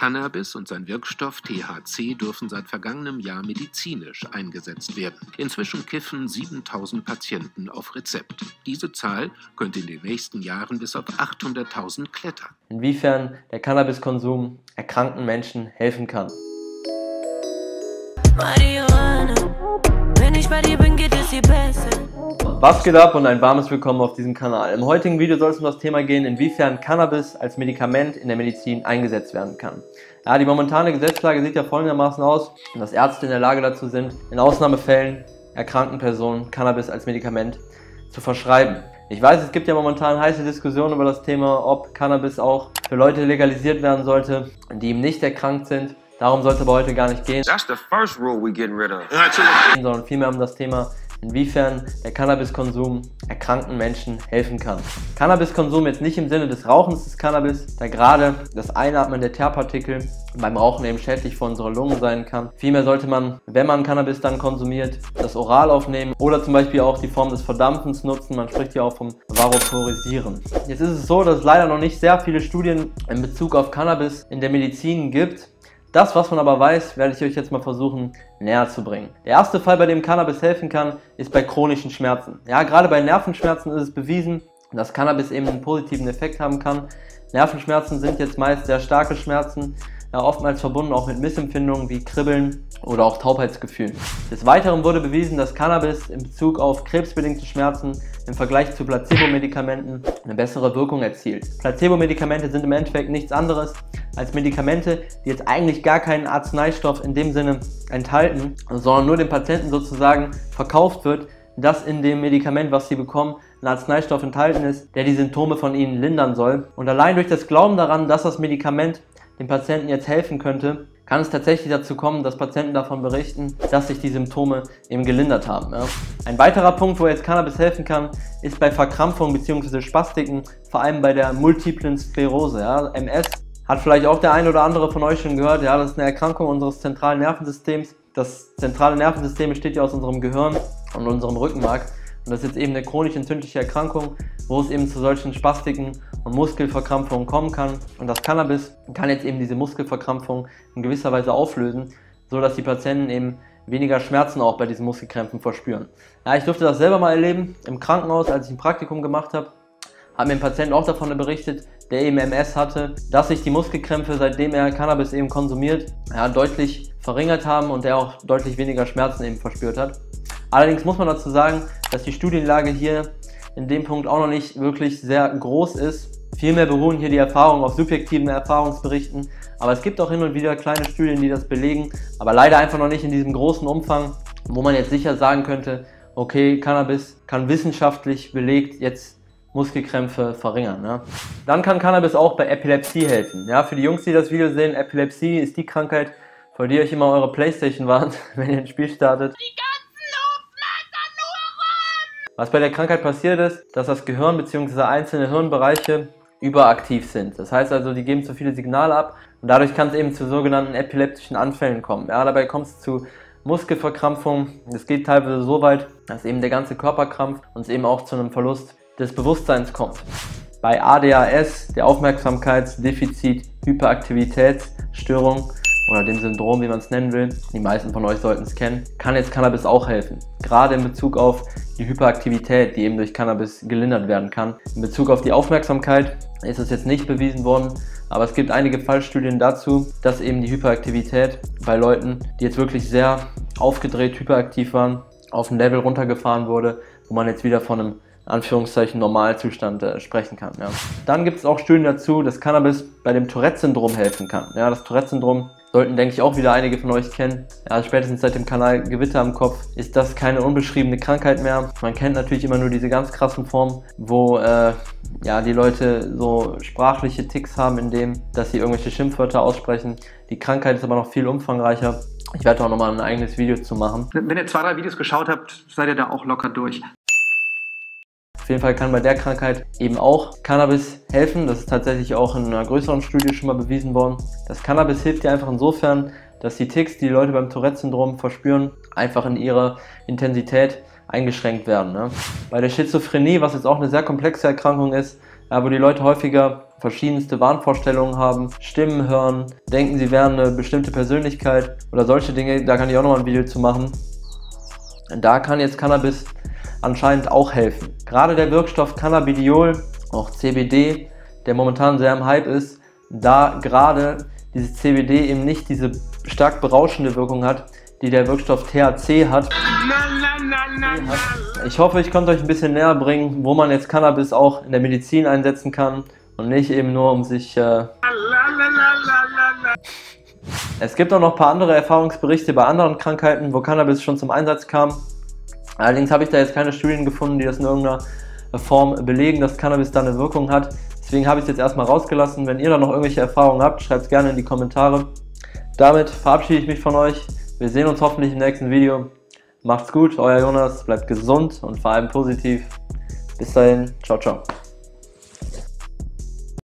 Cannabis und sein Wirkstoff THC dürfen seit vergangenem Jahr medizinisch eingesetzt werden. Inzwischen kiffen 7000 Patienten auf Rezept. Diese Zahl könnte in den nächsten Jahren bis auf 800.000 klettern. Inwiefern der Cannabiskonsum erkrankten Menschen helfen kann. Marihuana, wenn ich bei dir bin, geht es dir besser. Was geht ab und ein warmes Willkommen auf diesem Kanal. Im heutigen Video soll es um das Thema gehen, inwiefern Cannabis als Medikament in der Medizin eingesetzt werden kann. Ja, die momentane Gesetzlage sieht ja folgendermaßen aus, dass Ärzte in der Lage dazu sind, in Ausnahmefällen erkrankten Personen Cannabis als Medikament zu verschreiben. Ich weiß, es gibt ja momentan heiße Diskussionen über das Thema, ob Cannabis auch für Leute legalisiert werden sollte, die eben nicht erkrankt sind. Darum sollte aber heute gar nicht gehen. That's the first rule we getting rid of. Sondern vielmehr um das Thema inwiefern der Cannabiskonsum erkrankten Menschen helfen kann. Cannabiskonsum jetzt nicht im Sinne des Rauchens des Cannabis, da gerade das Einatmen der Teerpartikel beim Rauchen eben schädlich für unsere Lungen sein kann. Vielmehr sollte man, wenn man Cannabis dann konsumiert, das oral aufnehmen oder zum Beispiel auch die Form des Verdampfens nutzen. Man spricht hier auch vom Vapoporisieren. Jetzt ist es so, dass es leider noch nicht sehr viele Studien in Bezug auf Cannabis in der Medizin gibt. Das, was man aber weiß, werde ich euch jetzt mal versuchen näher zu bringen. Der erste Fall, bei dem Cannabis helfen kann, ist bei chronischen Schmerzen. Ja, gerade bei Nervenschmerzen ist es bewiesen, dass Cannabis eben einen positiven Effekt haben kann. Nervenschmerzen sind jetzt meist sehr starke Schmerzen, ja, oftmals verbunden auch mit Missempfindungen wie Kribbeln oder auch Taubheitsgefühlen. Des Weiteren wurde bewiesen, dass Cannabis in Bezug auf krebsbedingte Schmerzen im Vergleich zu Placebo-Medikamenten eine bessere Wirkung erzielt. Placebo-Medikamente sind im Endeffekt nichts anderes als Medikamente, die jetzt eigentlich gar keinen Arzneistoff in dem Sinne enthalten, sondern nur dem Patienten sozusagen verkauft wird, dass in dem Medikament, was sie bekommen, ein Arzneistoff enthalten ist, der die Symptome von ihnen lindern soll. Und allein durch das Glauben daran, dass das Medikament dem Patienten jetzt helfen könnte, kann es tatsächlich dazu kommen, dass Patienten davon berichten, dass sich die Symptome eben gelindert haben. Ja. Ein weiterer Punkt, wo jetzt Cannabis helfen kann, ist bei Verkrampfungen bzw. Spastiken, vor allem bei der multiplen Sklerose. Ja. MS hat vielleicht auch der ein oder andere von euch schon gehört, ja, das ist eine Erkrankung unseres zentralen Nervensystems. Das zentrale Nervensystem besteht ja aus unserem Gehirn und unserem Rückenmark. Und das ist jetzt eben eine chronisch entzündliche Erkrankung, wo es eben zu solchen Spastiken und Muskelverkrampfungen kommen kann. Und das Cannabis kann jetzt eben diese Muskelverkrampfung in gewisser Weise auflösen, so dass die Patienten eben weniger Schmerzen auch bei diesen Muskelkrämpfen verspüren. Ja, ich durfte das selber mal erleben im Krankenhaus, als ich ein Praktikum gemacht habe. Hat mir ein Patient auch davon berichtet, der eben MS hatte, dass sich die Muskelkrämpfe, seitdem er Cannabis eben konsumiert, ja, deutlich verringert haben und er auch deutlich weniger Schmerzen eben verspürt hat. Allerdings muss man dazu sagen, dass die Studienlage hier in dem Punkt auch noch nicht wirklich sehr groß ist. Vielmehr beruhen hier die Erfahrungen auf subjektiven Erfahrungsberichten, aber es gibt auch hin und wieder kleine Studien, die das belegen, aber leider einfach noch nicht in diesem großen Umfang, wo man jetzt sicher sagen könnte, okay, Cannabis kann wissenschaftlich belegt jetzt Muskelkrämpfe verringern. Ne? Dann kann Cannabis auch bei Epilepsie helfen. Ja, für die Jungs, die das Video sehen, Epilepsie ist die Krankheit, vor der euch immer eure Playstation warnt, wenn ihr ein Spiel startet. Was bei der Krankheit passiert ist, dass das Gehirn bzw. einzelne Hirnbereiche überaktiv sind. Das heißt also, die geben zu viele Signale ab und dadurch kann es eben zu sogenannten epileptischen Anfällen kommen. Ja, dabei kommt es zu Muskelverkrampfung. Es geht teilweise so weit, dass eben der ganze Körper krampft und es eben auch zu einem Verlust des Bewusstseins kommt. Bei ADHS, der Aufmerksamkeitsdefizit-Hyperaktivitätsstörung, oder dem Syndrom, wie man es nennen will, die meisten von euch sollten es kennen, kann jetzt Cannabis auch helfen. Gerade in Bezug auf die Hyperaktivität, die eben durch Cannabis gelindert werden kann. In Bezug auf die Aufmerksamkeit ist es jetzt nicht bewiesen worden, aber es gibt einige Fallstudien dazu, dass eben die Hyperaktivität bei Leuten, die jetzt wirklich sehr aufgedreht hyperaktiv waren, auf ein Level runtergefahren wurde, wo man jetzt wieder von einem Anführungszeichen Normalzustand äh, sprechen kann. Ja. Dann gibt es auch Studien dazu, dass Cannabis bei dem Tourette-Syndrom helfen kann. Ja, das Tourette-Syndrom sollten, denke ich, auch wieder einige von euch kennen. Ja, spätestens seit dem Kanal Gewitter am Kopf ist das keine unbeschriebene Krankheit mehr. Man kennt natürlich immer nur diese ganz krassen Formen, wo äh, ja, die Leute so sprachliche Ticks haben, indem dass sie irgendwelche Schimpfwörter aussprechen. Die Krankheit ist aber noch viel umfangreicher. Ich werde auch nochmal ein eigenes Video zu machen. Wenn ihr zwei, drei Videos geschaut habt, seid ihr da auch locker durch. Jeden Fall kann bei der Krankheit eben auch Cannabis helfen. Das ist tatsächlich auch in einer größeren Studie schon mal bewiesen worden. Das Cannabis hilft dir einfach insofern, dass die Ticks, die, die Leute beim Tourette-Syndrom verspüren, einfach in ihrer Intensität eingeschränkt werden. Ne? Bei der Schizophrenie, was jetzt auch eine sehr komplexe Erkrankung ist, wo die Leute häufiger verschiedenste Wahnvorstellungen haben, Stimmen hören, denken, sie wären eine bestimmte Persönlichkeit oder solche Dinge, da kann ich auch nochmal ein Video zu machen. Da kann jetzt Cannabis anscheinend auch helfen. Gerade der Wirkstoff Cannabidiol, auch CBD, der momentan sehr im Hype ist, da gerade dieses CBD eben nicht diese stark berauschende Wirkung hat, die der Wirkstoff THC hat. Ich hoffe, ich konnte euch ein bisschen näher bringen, wo man jetzt Cannabis auch in der Medizin einsetzen kann und nicht eben nur um sich... Äh es gibt auch noch ein paar andere Erfahrungsberichte bei anderen Krankheiten, wo Cannabis schon zum Einsatz kam. Allerdings habe ich da jetzt keine Studien gefunden, die das in irgendeiner Form belegen, dass Cannabis da eine Wirkung hat. Deswegen habe ich es jetzt erstmal rausgelassen. Wenn ihr da noch irgendwelche Erfahrungen habt, schreibt es gerne in die Kommentare. Damit verabschiede ich mich von euch. Wir sehen uns hoffentlich im nächsten Video. Macht's gut, euer Jonas, bleibt gesund und vor allem positiv. Bis dahin, ciao, ciao.